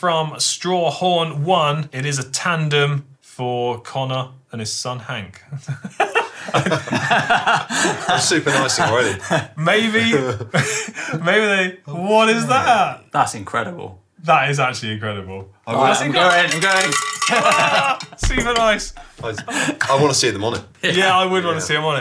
from Straw Horn One. It is a tandem for Connor and his son Hank. That's super nice already. maybe, maybe they. What is that? That's incredible. That is actually incredible. I, Right, want, I'm going, I'm going. Super nice. I, I want to see them on it. Yeah, I would want to see them on it.